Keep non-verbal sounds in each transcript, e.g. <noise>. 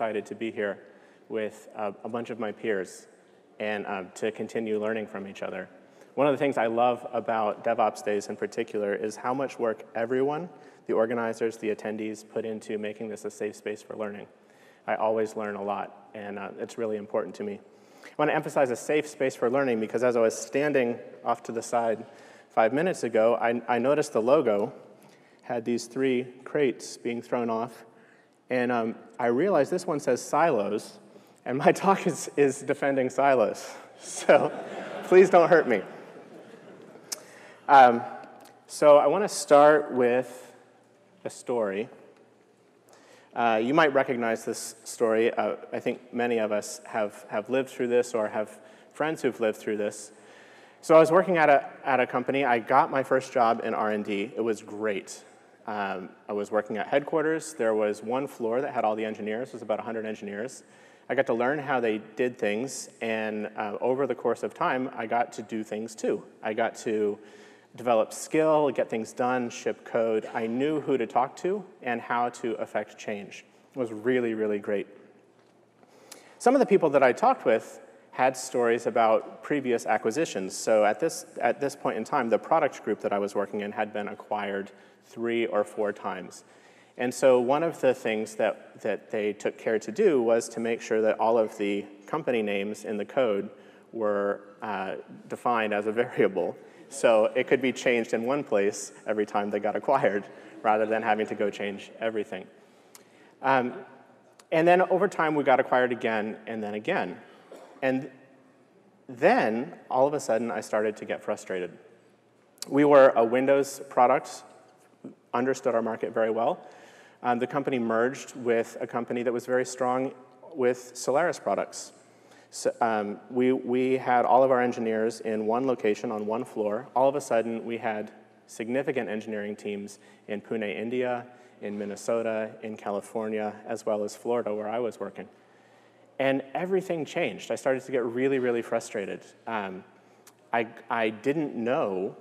excited to be here with uh, a bunch of my peers and um, to continue learning from each other. One of the things I love about DevOps Days in particular is how much work everyone, the organizers, the attendees, put into making this a safe space for learning. I always learn a lot, and uh, it's really important to me. I want to emphasize a safe space for learning because as I was standing off to the side five minutes ago, I, I noticed the logo had these three crates being thrown off, and um, I realized this one says silos, and my <laughs> talk is, is defending silos. So please don't hurt me. Um, so I want to start with a story. Uh, you might recognize this story. Uh, I think many of us have, have lived through this or have friends who've lived through this. So I was working at a, at a company. I got my first job in R&D. It was great. Um, I was working at headquarters. There was one floor that had all the engineers. It was about 100 engineers. I got to learn how they did things, and uh, over the course of time, I got to do things too. I got to develop skill, get things done, ship code. I knew who to talk to and how to affect change. It was really, really great. Some of the people that I talked with had stories about previous acquisitions. So at this, at this point in time, the product group that I was working in had been acquired three or four times. And so one of the things that, that they took care to do was to make sure that all of the company names in the code were uh, defined as a <laughs> variable. So it could be changed in one place every time they got acquired, rather than having to go change everything. Um, and then over time, we got acquired again and then again. And then, all of a sudden, I started to get frustrated. We were a Windows product, understood our market very well, um, the company merged with a company that was very strong with Solaris products. So, um, we, we had all of our engineers in one location on one floor. All of a sudden, we had significant engineering teams in Pune, India, in Minnesota, in California, as well as Florida, where I was working. And everything changed. I started to get really, really frustrated. Um, I, I didn't know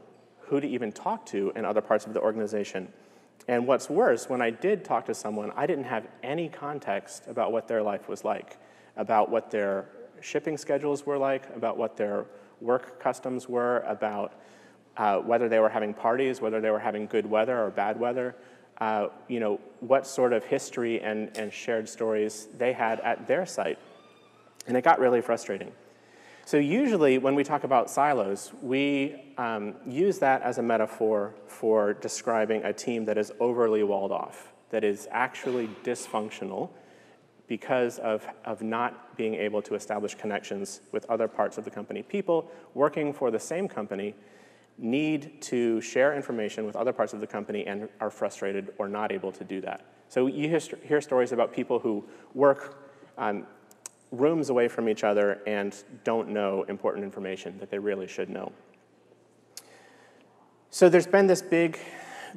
who to even talk to in other parts of the organization. And what's worse, when I did talk to someone, I didn't have any context about what their life was like, about what their shipping schedules were like, about what their work customs were, about uh, whether they were having parties, whether they were having good weather or bad weather, uh, you know, what sort of history and, and shared stories they had at their site. And it got really frustrating. So usually when we talk about silos, we um, use that as a metaphor for describing a team that is overly walled off, that is actually dysfunctional because of, of not being able to establish connections with other parts of the company. People working for the same company need to share information with other parts of the company and are frustrated or not able to do that. So you hear, hear stories about people who work um, rooms away from each other and don't know important information that they really should know. So there's been this big,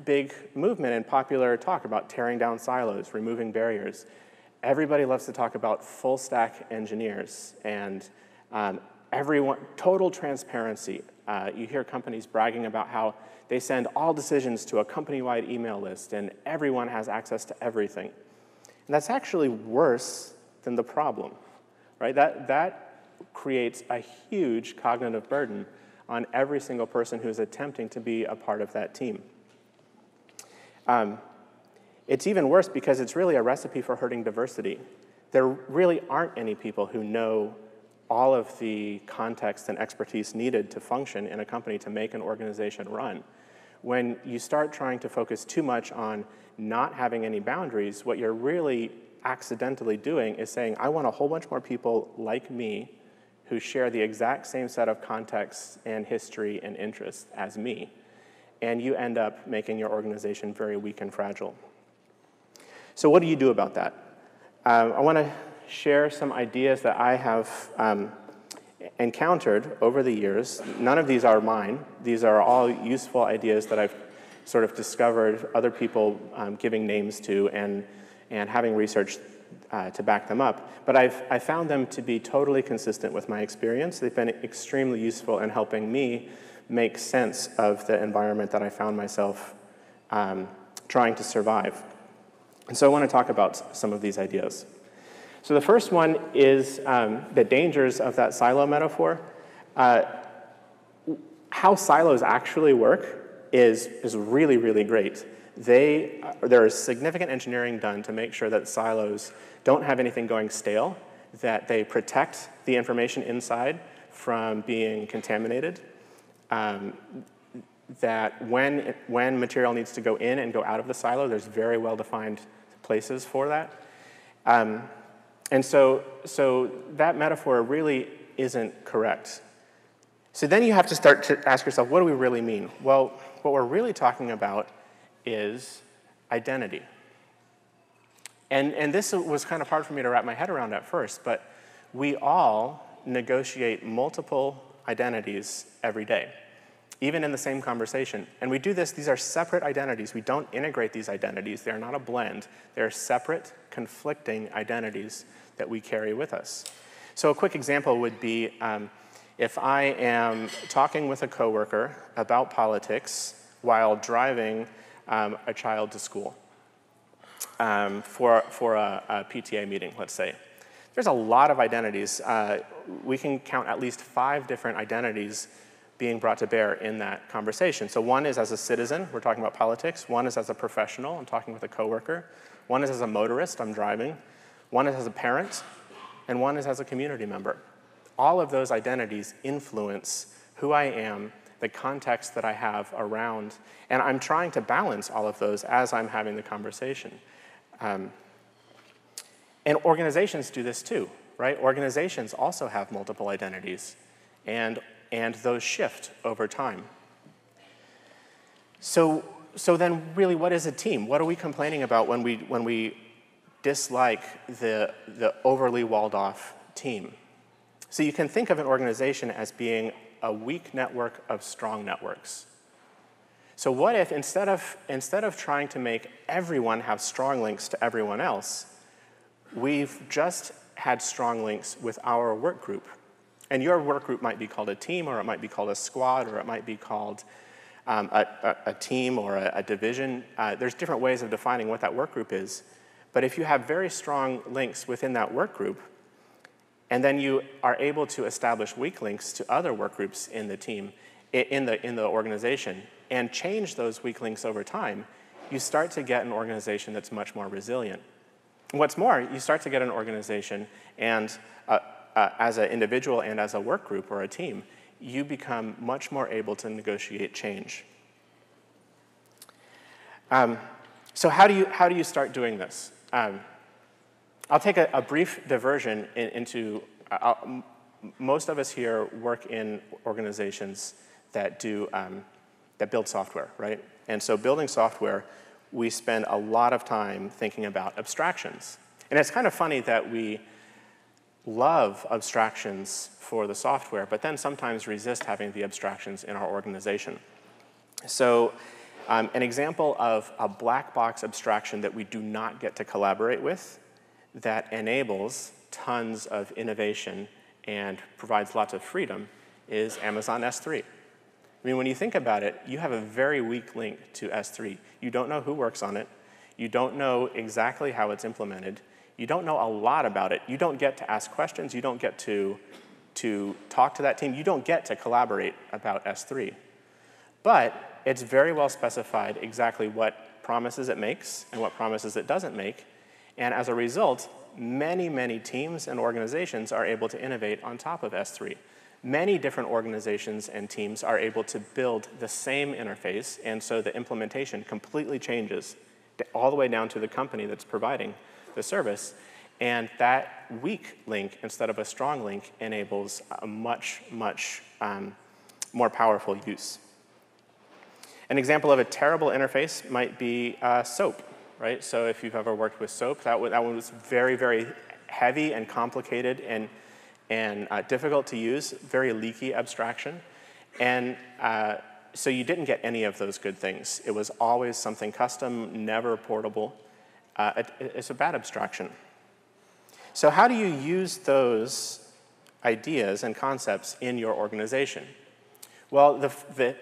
big movement and popular talk about tearing down silos, removing barriers. Everybody loves to talk about full stack engineers and um, everyone, total transparency. Uh, you hear companies bragging about how they send all decisions to a company-wide email list and everyone has access to everything. And that's actually worse than the problem right? That, that creates a huge cognitive burden on every single person who's attempting to be a part of that team. Um, it's even worse because it's really a recipe for hurting diversity. There really aren't any people who know all of the context and expertise needed to function in a company to make an organization run. When you start trying to focus too much on not having any boundaries, what you're really accidentally doing is saying, I want a whole bunch more people like me who share the exact same set of contexts and history and interests as me. And you end up making your organization very weak and fragile. So, what do you do about that? Um, I want to share some ideas that I have um, encountered over the years. None of these are mine, these are all useful ideas that I've sort of discovered other people um, giving names to and and having research uh, to back them up. But I've I found them to be totally consistent with my experience. They've been extremely useful in helping me make sense of the environment that I found myself um, trying to survive. And so I want to talk about some of these ideas. So the first one is um, the dangers of that silo metaphor. Uh, how silos actually work is, is really, really great. They, there is significant engineering done to make sure that silos don't have anything going stale, that they protect the information inside from being contaminated, um, that when, when material needs to go in and go out of the silo, there's very well-defined places for that. Um, and so, so that metaphor really isn't correct. So then you have to start to ask yourself, what do we really mean? Well, what we're really talking about is identity. And, and this was kind of hard for me to wrap my head around at first, but we all negotiate multiple identities every day, even in the same conversation. And we do this, these are separate identities. We don't integrate these identities, they're not a blend. They're separate, conflicting identities that we carry with us. So, a quick example would be um, if I am talking with a coworker about politics while driving um, a child to school um, for, for a, a, PTA meeting, let's say. There's a lot of identities. Uh, we can count at least five different identities being brought to bear in that conversation. So one is as a citizen, we're talking about politics. One is as a professional, I'm talking with a coworker. One is as a motorist, I'm driving. One is as a parent, and one is as a community member. All of those identities influence who I am the context that I have around, and I'm trying to balance all of those as I'm having the conversation. Um, and organizations do this too, right? Organizations also have multiple identities, and, and those shift over time. So, so then really, what is a team? What are we complaining about when we, when we dislike the, the overly walled off team? So you can think of an organization as being a weak network of strong networks. So what if instead of, instead of trying to make everyone have strong links to everyone else, we've just had strong links with our work group. And your work group might be called a team, or it might be called a squad, or it might be called um, a, a, a, team or a, a division. Uh, there's different ways of defining what that work group is. But if you have very strong links within that work group, and then you are able to establish weak links to other work groups in the team, in the, in the organization, and change those weak links over time, you start to get an organization that's much more resilient. What's more, you start to get an organization, and uh, uh, as an individual and as a work group or a team, you become much more able to negotiate change. Um, so how do you, how do you start doing this? Um, I'll take a, a brief diversion in, into, uh, most of us here work in organizations that do, um, that build software, right? And so building software, we spend a lot of time thinking about abstractions. And it's kind of funny that we love abstractions for the software, but then sometimes resist having the abstractions in our organization. So um, an example of a black box abstraction that we do not get to collaborate with that enables tons of innovation and provides lots of freedom is Amazon S3. I mean, when you think about it, you have a very weak link to S3. You don't know who works on it. You don't know exactly how it's implemented. You don't know a lot about it. You don't get to ask questions. You don't get to, to talk to that team. You don't get to collaborate about S3. But it's very well specified exactly what promises it makes and what promises it doesn't make. And as a result, many, many teams and organizations are able to innovate on top of S3. Many different organizations and teams are able to build the same interface, and so the implementation completely changes all the way down to the company that's providing the service. And that weak link instead of a strong link enables a much, much um, more powerful use. An example of a terrible interface might be uh, SOAP right? So if you've ever worked with SOAP, that, that one was very, very heavy and complicated and, and uh, difficult to use, very leaky abstraction. And uh, so you didn't get any of those good things. It was always something custom, never portable. Uh, it, it's a bad abstraction. So how do you use those ideas and concepts in your organization? Well, the, the,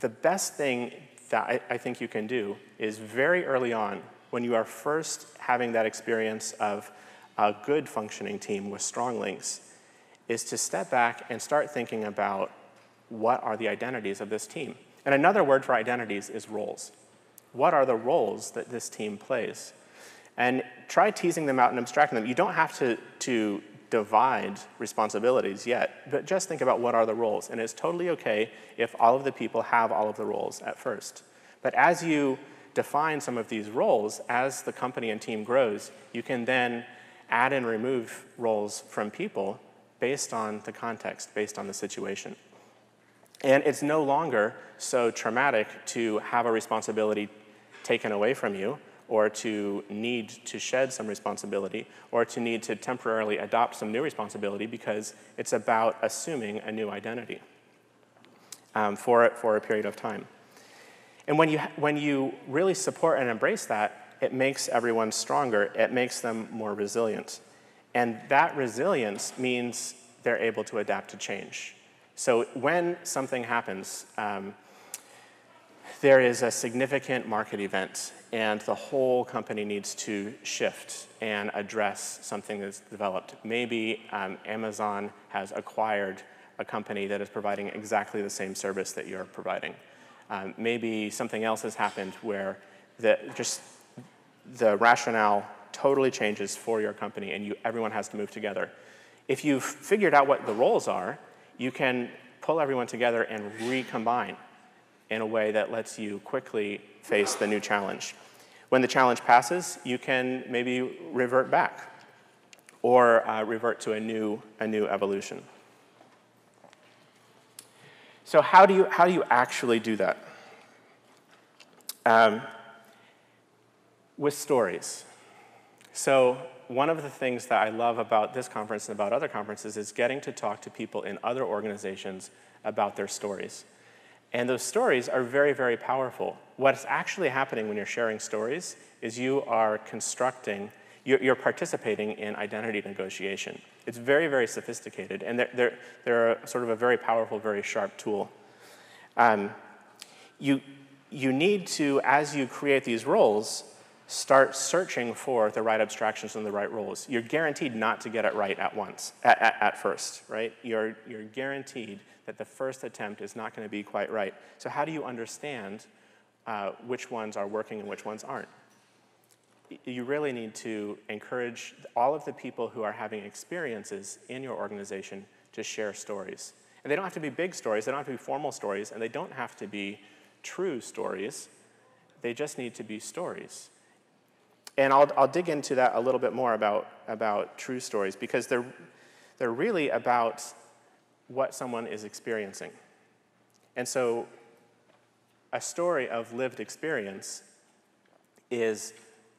the best thing that I, I think you can do is very early on, when you are first having that experience of a good functioning team with strong links is to step back and start thinking about what are the identities of this team. And another word for identities is roles. What are the roles that this team plays? And try teasing them out and abstracting them. You don't have to, to divide responsibilities yet, but just think about what are the roles. And it's totally okay if all of the people have all of the roles at first. But as you define some of these roles, as the company and team grows, you can then add and remove roles from people based on the context, based on the situation. And it's no longer so traumatic to have a responsibility taken away from you or to need to shed some responsibility or to need to temporarily adopt some new responsibility because it's about assuming a new identity um, for, for a period of time. And when you, when you really support and embrace that, it makes everyone stronger, it makes them more resilient. And that resilience means they're able to adapt to change. So when something happens, um, there is a significant market event and the whole company needs to shift and address something that's developed. Maybe um, Amazon has acquired a company that is providing exactly the same service that you're providing. Um, maybe something else has happened where the, just the rationale totally changes for your company and you, everyone has to move together. If you've figured out what the roles are, you can pull everyone together and recombine in a way that lets you quickly face the new challenge. When the challenge passes, you can maybe revert back or uh, revert to a new, a new evolution. So how do you, how do you actually do that? Um, with stories. So one of the things that I love about this conference and about other conferences is getting to talk to people in other organizations about their stories. And those stories are very, very powerful. What's actually happening when you're sharing stories is you are constructing, you're, participating in identity negotiation. It's very, very sophisticated, and they're, they're, they're sort of a very powerful, very sharp tool. Um, you, you need to, as you create these roles, start searching for the right abstractions and the right roles. You're guaranteed not to get it right at once, at, at, at first, right? You're, you're guaranteed that the first attempt is not going to be quite right. So how do you understand uh, which ones are working and which ones aren't? You really need to encourage all of the people who are having experiences in your organization to share stories. And they don't have to be big stories, they don't have to be formal stories, and they don't have to be true stories. They just need to be stories. And I'll, I'll dig into that a little bit more about, about true stories because they're, they're really about what someone is experiencing. And so a story of lived experience is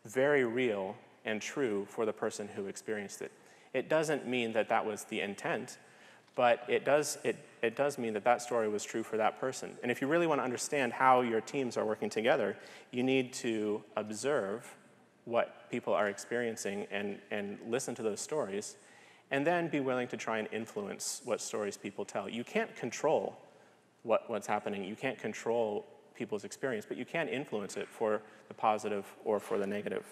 very real and true for the person who experienced it. It doesn't mean that that was the intent, but it does, it, it does mean that that story was true for that person. And if you really want to understand how your teams are working together, you need to observe what people are experiencing and, and listen to those stories and then be willing to try and influence what stories people tell. You can't control what, what's happening. You can't control people's experience, but you can influence it for the positive or for the negative.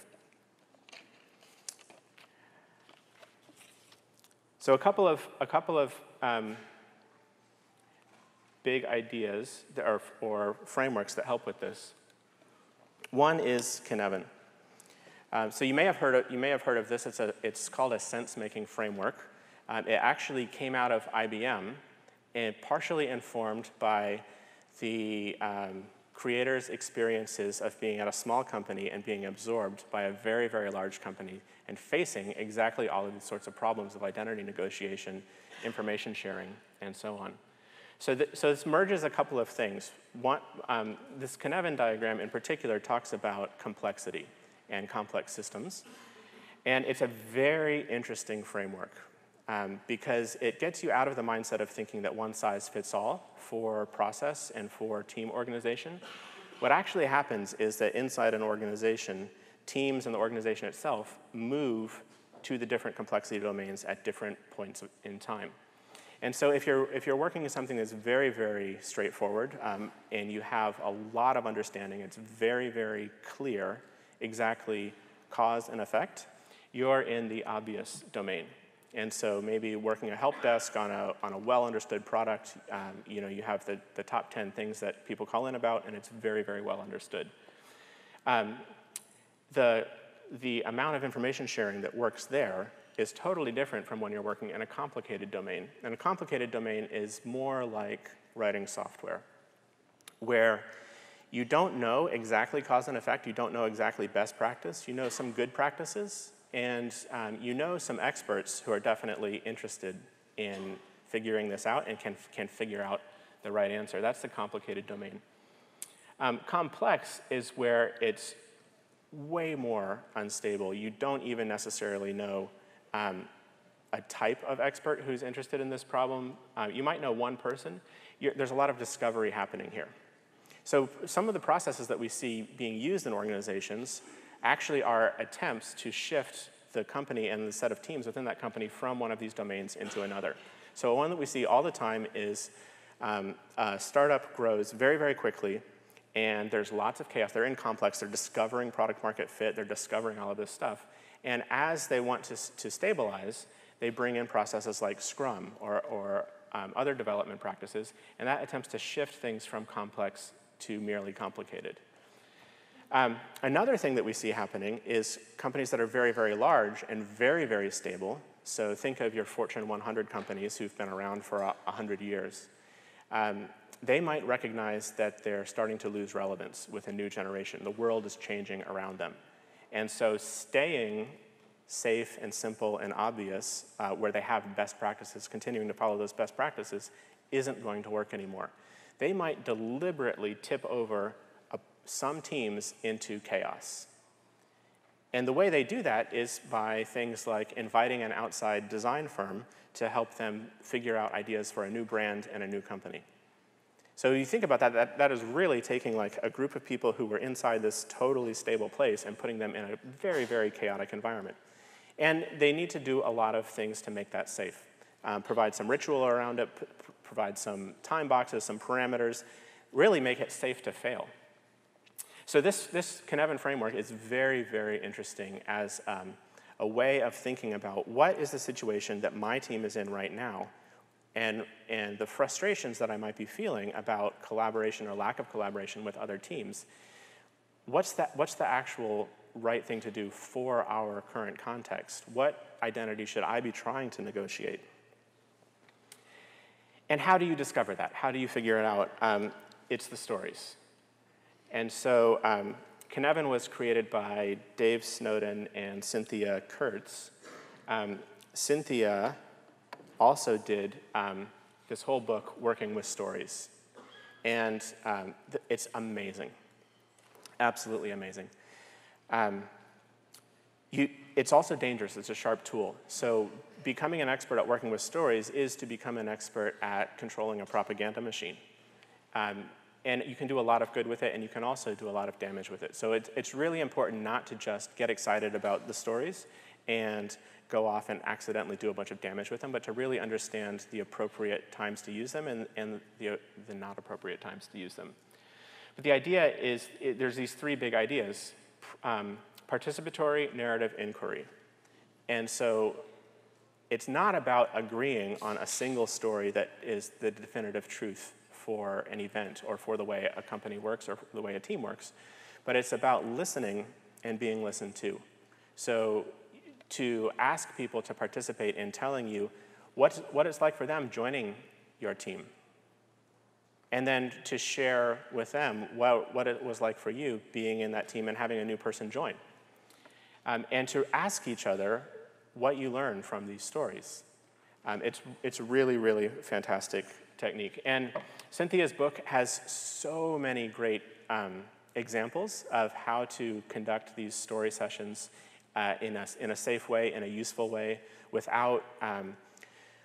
So a couple of, a couple of um, big ideas or, or frameworks that help with this. One is Cynefin. Um, so you may have heard of, you may have heard of this. It's, a, it's called a sense-making framework. Um, it actually came out of IBM and partially informed by the um, creators' experiences of being at a small company and being absorbed by a very, very large company and facing exactly all of these sorts of problems of identity negotiation, information sharing, and so on. So, th so this merges a couple of things. One, um, this Cynefin diagram in particular talks about complexity and complex systems. And it's a very interesting framework um, because it gets you out of the mindset of thinking that one size fits all for process and for team organization. What actually happens is that inside an organization, teams and the organization itself move to the different complexity domains at different points in time. And so if you're, if you're working in something that's very, very straightforward um, and you have a lot of understanding, it's very, very clear exactly cause and effect, you're in the obvious domain. And so maybe working a help desk on a, on a well-understood product, um, you know, you have the, the top 10 things that people call in about, and it's very, very well understood. Um, the, the amount of information sharing that works there is totally different from when you're working in a complicated domain. And a complicated domain is more like writing software, where you don't know exactly cause and effect, you don't know exactly best practice, you know some good practices, and um, you know some experts who are definitely interested in figuring this out and can, can figure out the right answer. That's the complicated domain. Um, complex is where it's way more unstable. You don't even necessarily know um, a type of expert who's interested in this problem. Uh, you might know one person. You're, there's a lot of discovery happening here. So some of the processes that we see being used in organizations actually are attempts to shift the company and the set of teams within that company from one of these domains into another. So one that we see all the time is um, a startup grows very, very quickly, and there's lots of chaos. They're in complex, they're discovering product market fit, they're discovering all of this stuff. And as they want to, to stabilize, they bring in processes like Scrum or, or um, other development practices, and that attempts to shift things from complex to merely complicated. Um, another thing that we see happening is companies that are very, very large and very, very stable. So think of your Fortune 100 companies who've been around for 100 years. Um, they might recognize that they're starting to lose relevance with a new generation. The world is changing around them. And so staying safe and simple and obvious, uh, where they have best practices, continuing to follow those best practices, isn't going to work anymore. They might deliberately tip over a, some teams into chaos. And the way they do that is by things like inviting an outside design firm to help them figure out ideas for a new brand and a new company. So you think about that, that, that is really taking like a group of people who were inside this totally stable place and putting them in a very, very chaotic environment. And they need to do a lot of things to make that safe. Um, provide some ritual around it, provide some time boxes, some parameters, really make it safe to fail. So this, this Cynefin framework is very, very interesting as um, a way of thinking about what is the situation that my team is in right now and, and the frustrations that I might be feeling about collaboration or lack of collaboration with other teams, what's, that, what's the actual right thing to do for our current context? What identity should I be trying to negotiate? And how do you discover that? How do you figure it out? Um, it's the stories. And so um, Cynefin was created by Dave Snowden and Cynthia Kurtz. Um, Cynthia also did um, this whole book working with stories. And um, it's amazing. Absolutely amazing. Um, you, it's also dangerous. It's a sharp tool. So becoming an expert at working with stories is to become an expert at controlling a propaganda machine. Um, and you can do a lot of good with it, and you can also do a lot of damage with it. So it, it's really important not to just get excited about the stories and go off and accidentally do a bunch of damage with them, but to really understand the appropriate times to use them and, and the, the not appropriate times to use them. But the idea is it, there's these three big ideas um, participatory, narrative, inquiry. And so it's not about agreeing on a single story that is the definitive truth for an event or for the way a company works or the way a team works, but it's about listening and being listened to. So to ask people to participate in telling you what, what it's like for them joining your team. And then to share with them what, what it was like for you being in that team and having a new person join. Um, and to ask each other what you learn from these stories. Um, it's, it's really, really fantastic technique. And Cynthia's book has so many great um, examples of how to conduct these story sessions uh, in, a, in a safe way, in a useful way, without, um,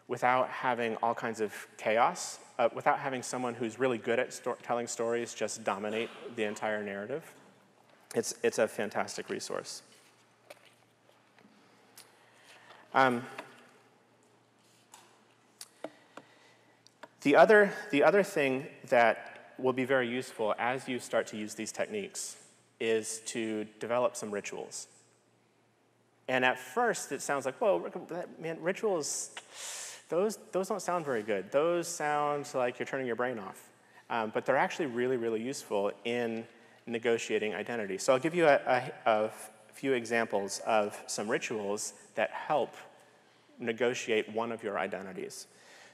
without having all kinds of chaos, uh, without having someone who's really good at sto- telling stories just dominate the entire narrative. It's, it's a fantastic resource. Um, the, other, the other thing that will be very useful as you start to use these techniques is to develop some rituals. And at first, it sounds like, whoa, man, rituals, those, those don't sound very good. Those sound like you're turning your brain off. Um, but they're actually really, really useful in negotiating identity. So I'll give you a, a, a few examples of some rituals that help negotiate one of your identities.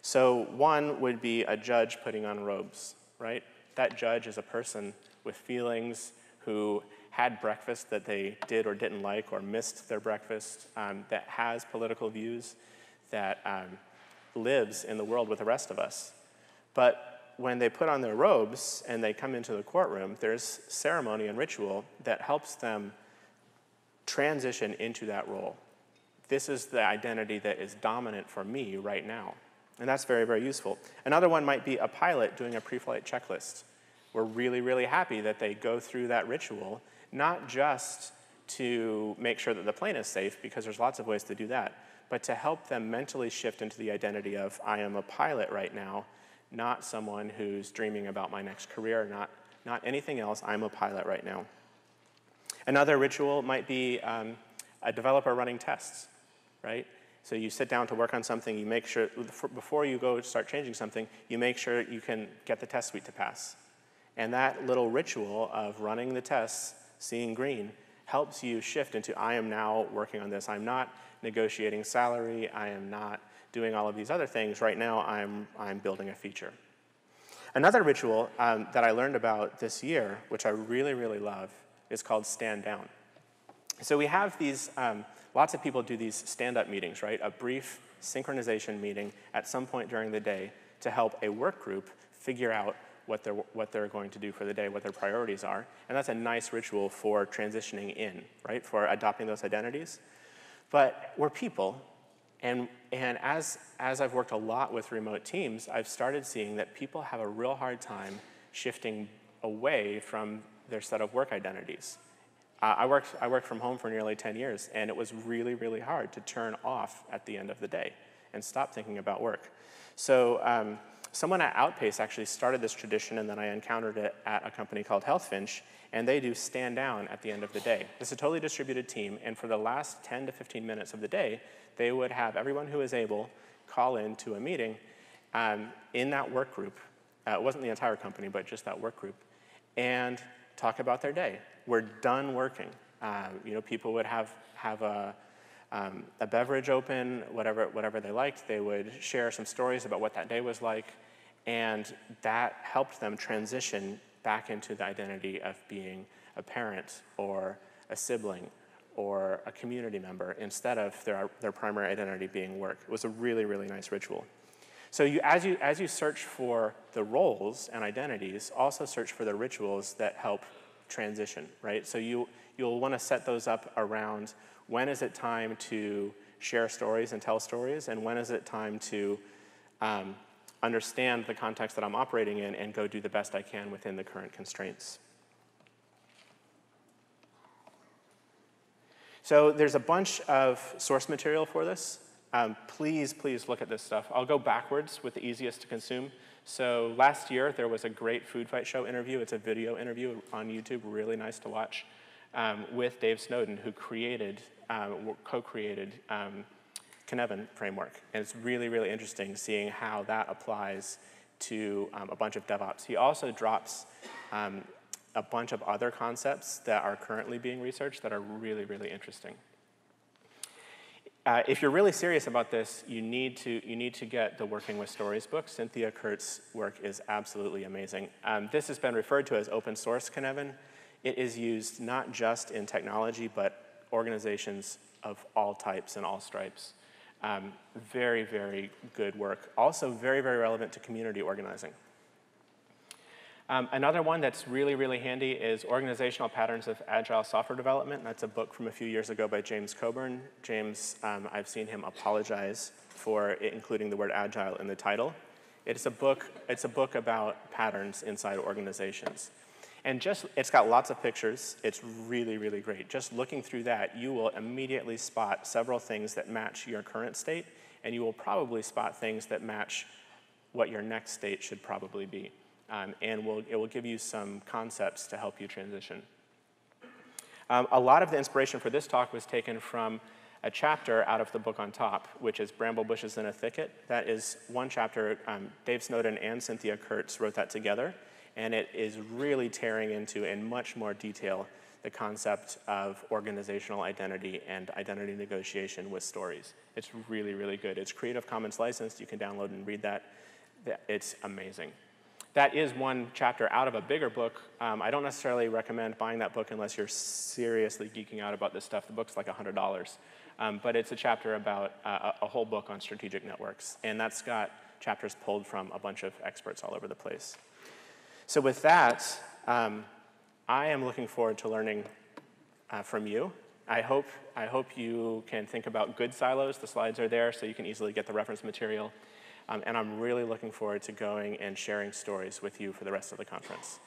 So one would be a judge putting on robes, right? That judge is a person with feelings who had breakfast that they did or didn't like or missed their breakfast, um, that has political views, that um, lives in the world with the rest of us. But when they put on their robes and they come into the courtroom, there's ceremony and ritual that helps them transition into that role. This is the identity that is dominant for me right now. And that's very, very useful. Another one might be a pilot doing a pre flight checklist. We're really, really happy that they go through that ritual, not just to make sure that the plane is safe, because there's lots of ways to do that, but to help them mentally shift into the identity of, I am a pilot right now, not someone who's dreaming about my next career, not, not anything else. I'm a pilot right now. Another ritual might be um, a developer running tests, right? So you sit down to work on something, you make sure, before you go start changing something, you make sure you can get the test suite to pass. And that little ritual of running the tests, seeing green, helps you shift into I am now working on this. I'm not negotiating salary, I am not doing all of these other things. Right now, I'm, I'm building a feature. Another ritual um, that I learned about this year, which I really, really love, is called stand down. So we have these, um, lots of people do these stand up meetings, right? A brief synchronization meeting at some point during the day to help a work group figure out what they're, what they're going to do for the day, what their priorities are. And that's a nice ritual for transitioning in, right? For adopting those identities. But we're people, and, and as, as I've worked a lot with remote teams, I've started seeing that people have a real hard time shifting away from their set of work identities. Uh, I, worked, I worked from home for nearly 10 years, and it was really, really hard to turn off at the end of the day and stop thinking about work. So um, someone at Outpace actually started this tradition, and then I encountered it at a company called Healthfinch, and they do stand down at the end of the day. It's a totally distributed team, and for the last 10 to 15 minutes of the day, they would have everyone who is able call in to a meeting um, in that work group. Uh, it wasn't the entire company, but just that work group, and talk about their day. We're done working. Uh, you know, people would have, have a, um, a beverage open, whatever, whatever they liked. They would share some stories about what that day was like. And that helped them transition back into the identity of being a parent or a sibling or a community member instead of their, their primary identity being work. It was a really, really nice ritual. So you, as, you, as you search for the roles and identities, also search for the rituals that help transition, right? So you, you'll want to set those up around when is it time to share stories and tell stories, and when is it time to um, understand the context that I'm operating in and go do the best I can within the current constraints. So there's a bunch of source material for this. Um, please, please look at this stuff. I'll go backwards with the easiest to consume. So last year, there was a great Food Fight Show interview. It's a video interview on YouTube, really nice to watch, um, with Dave Snowden, who created, um, co-created um, Cynefin framework. And it's really, really interesting seeing how that applies to um, a bunch of DevOps. He also drops um, a bunch of other concepts that are currently being researched that are really, really interesting. Uh, if you're really serious about this, you need to you need to get the Working with Stories book. Cynthia Kurtz's work is absolutely amazing. Um, this has been referred to as open source Cynefin. It is used not just in technology, but organizations of all types and all stripes. Um, very, very good work. Also very, very relevant to community organizing. Um, another one that's really, really handy is Organizational Patterns of Agile Software Development. That's a book from a few years ago by James Coplien. James, um, I've seen him apologize for including the word agile in the title. It's a book, it's a book about patterns inside organizations. And just, it's got lots of pictures. It's really, really great. Just looking through that, you will immediately spot several things that match your current state, and you will probably spot things that match what your next state should probably be. Um, and will, it will give you some concepts to help you transition. Um, a lot of the inspiration for this talk was taken from a chapter out of the book on top, which is Bramble Bushes in a Thicket. That is one chapter. Um, Dave Snowden and Cynthia Kurtz wrote that together, and it is really tearing into, in much more detail, the concept of organizational identity and identity negotiation with stories. It's really, really good. It's Creative Commons licensed. You can download and read that. It's amazing. That is one chapter out of a bigger book. Um, I don't necessarily recommend buying that book unless you're seriously geeking out about this stuff. The book's like $100. Um, but it's a chapter about uh, a whole book on strategic networks. And that's got chapters pulled from a bunch of experts all over the place. So, with that, um, I am looking forward to learning uh, from you. I hope, I hope you can think about good silos. The slides are there so you can easily get the reference material. Um, and I'm really looking forward to going and sharing stories with you for the rest of the conference.